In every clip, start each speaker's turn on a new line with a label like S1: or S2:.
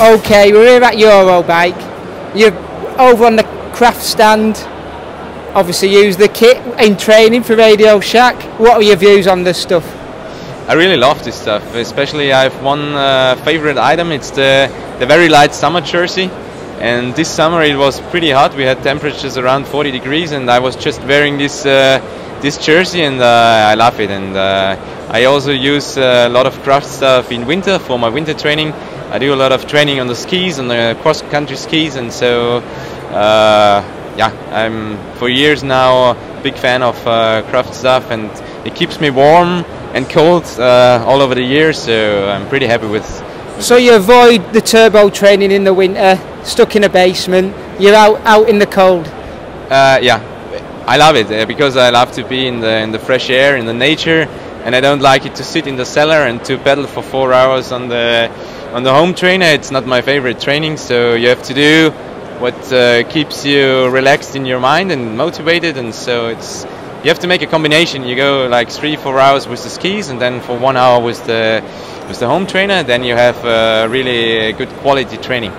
S1: Okay, we're here at Eurobike. You're over on the craft stand. Obviously, use the kit in training for Radio Shack. What are your views on this stuff?
S2: I really love this stuff. Especially, I have one uh, favorite item. It's the the very light summer jersey. And this summer it was pretty hot. We had temperatures around 40 degrees, and I was just wearing this uh, this jersey, and uh, I love it. And uh, I also use uh, a lot of craft stuff in winter for my winter training. I do a lot of training on the skis, on the cross-country skis, and so uh, yeah, I'm for years now a big fan of uh, craft stuff, and it keeps me warm and cold uh, all over the year. So I'm pretty happy with.
S1: So you avoid the turbo training in the winter, stuck in a basement. You're out out in the cold.
S2: Uh, yeah, I love it uh, because I love to be in the in the fresh air, in the nature, and I don't like it to sit in the cellar and to pedal for four hours on the on the home trainer. It's not my favorite training, so you have to do what uh, keeps you relaxed in your mind and motivated, and so it's you have to make a combination. You go like three, four hours with the skis, and then for one hour with the with the home trainer. Then you have uh, really good quality training.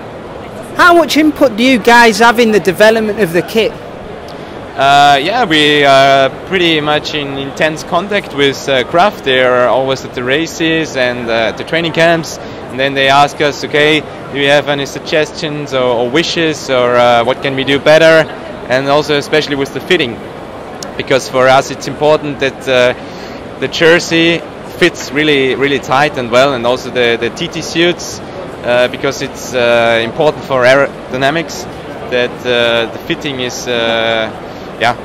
S1: How much input do you guys have in the development of the kit?
S2: Uh, yeah, we are pretty much in intense contact with uh, Craft. They are always at the races and uh, at the training camps, and then they ask us, okay, do you have any suggestions or, or wishes, or uh, what can we do better? And also, especially with the fitting, because for us it's important that uh, the jersey fits really, really tight and well, and also the, the TT suits, uh, because it's important for aerodynamics that the fitting is yeah.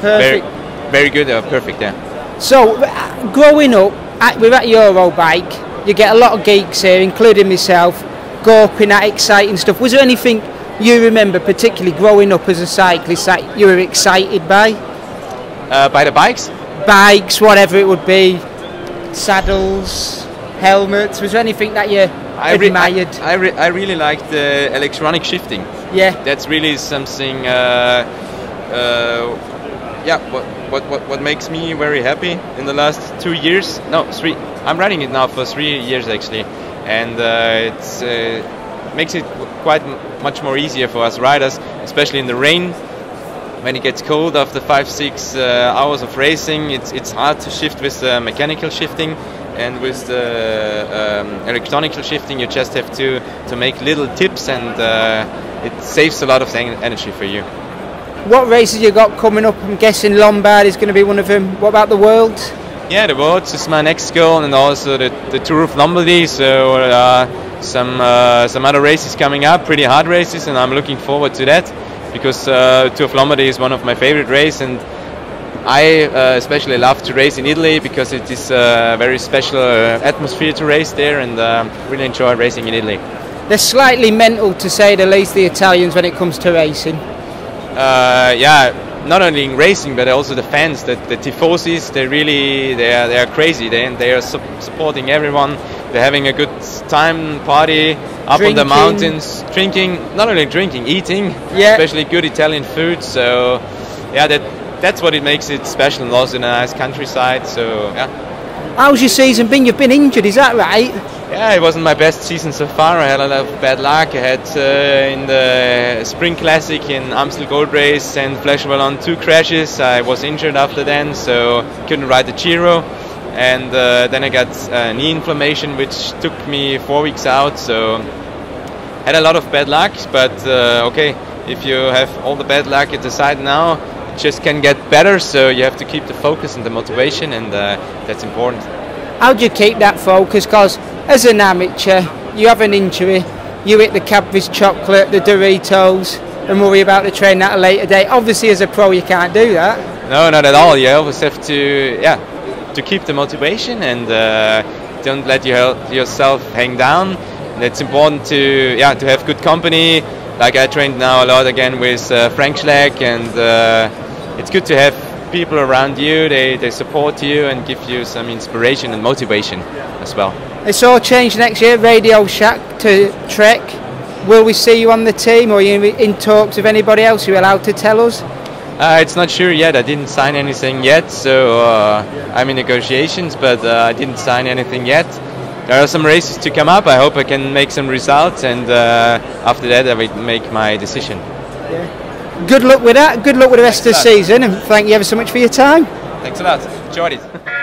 S1: Perfect.
S2: Very, very good. Uh, perfect. Yeah.
S1: So, uh, growing up, at, we're at Eurobike. You get a lot of geeks here, including myself, go at exciting stuff. Was there anything you remember, particularly growing up as a cyclist, that you were excited by?
S2: Uh, by the bikes?
S1: Bikes, whatever it would be, saddles, helmets. Was there anything that you
S2: I
S1: admired?
S2: I, I, re I really liked the electronic shifting.
S1: Yeah.
S2: That's really something. Uh, uh, yeah, what, what, what, what makes me very happy in the last two years, no, three, I'm running it now for three years actually, and uh, uh, makes it quite much more easier for us riders, especially in the rain. When it gets cold after five, six uh, hours of racing, it's, it's hard to shift with the mechanical shifting, and with the um, electronical shifting, you just have to, to make little tips, and uh, it saves a lot of energy for you.
S1: What races you got coming up? I'm guessing Lombard is going to be one of them. What about the Worlds?
S2: Yeah, the Worlds is my next goal, and also the, the Tour of Lombardy. So uh, some uh, some other races coming up, pretty hard races, and I'm looking forward to that because uh, Tour of Lombardy is one of my favorite races, and I uh, especially love to race in Italy because it is a very special uh, atmosphere to race there, and uh, really enjoy racing in Italy.
S1: They're slightly mental, to say the least, the Italians when it comes to racing
S2: uh, yeah, not only in racing but also the fans, the, the tifosis, they really they are they are crazy. They they are su supporting everyone. They're having a good time, party up drinking. on the mountains, drinking, not only drinking, eating, yeah. especially good Italian food. So yeah, that that's what it makes it special and also in a nice countryside. So yeah.
S1: How's your season been? You've been injured, is that right?
S2: Yeah, it wasn't my best season so far. I had a lot of bad luck. I had uh, in the Spring Classic in Amstel Gold Race and Flèche Wallonne two crashes. I was injured after then, so couldn't ride the Giro. And uh, then I got uh, knee inflammation, which took me four weeks out. So had a lot of bad luck, but uh, okay, if you have all the bad luck at the side now, it just can get better. So you have to keep the focus and the motivation, and uh, that's important.
S1: How do you keep that focus? Because as an amateur, you have an injury, you eat the Cadbury's chocolate, the Doritos, and worry about the train at a later date. Obviously, as a pro, you can't do that.
S2: No, not at all. You always have to, yeah, to keep the motivation and uh, don't let your, yourself hang down. It's important to, yeah, to have good company. Like I trained now a lot again with uh, Frank Schleck, and uh, it's good to have people around you. They they support you and give you some inspiration and motivation as well.
S1: It's all changed next year, Radio Shack to Trek. Will we see you on the team or are you in talks with anybody else? Are you allowed to tell us?
S2: Uh, it's not sure yet. I didn't sign anything yet, so uh, I'm in negotiations, but uh, I didn't sign anything yet. there are some races to come up. I hope I can make some results, and uh, after that, I will make my decision.
S1: Good luck with that. Good luck with the rest of the
S2: Thanks a lot.
S1: season, and thank you ever so much for your time.
S2: Thanks a lot. Enjoyed it.